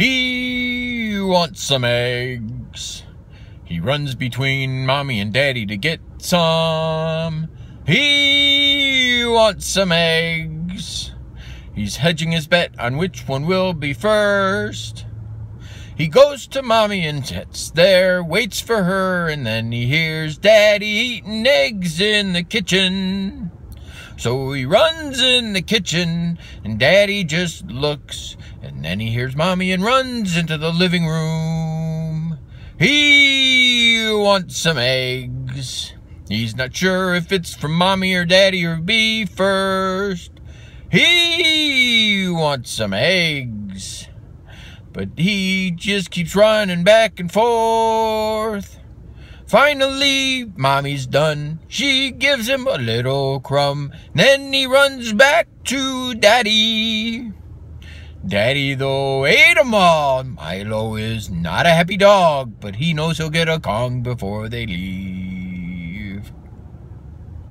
He wants some eggs. He runs between mommy and daddy to get some. He wants some eggs. He's hedging his bet on which one will be first. He goes to mommy and sits there, waits for her, and then he hears daddy eating eggs in the kitchen. So he runs in the kitchen, and daddy just looks, and then he hears mommy and runs into the living room. He wants some eggs. He's not sure if it's from mommy or daddy or B first. He wants some eggs. But he just keeps running back and forth. Finally, mommy's done. She gives him a little crumb. Then he runs back to daddy. Daddy, though, ate 'em all. Milo is not a happy dog, but he knows he'll get a Kong before they leave.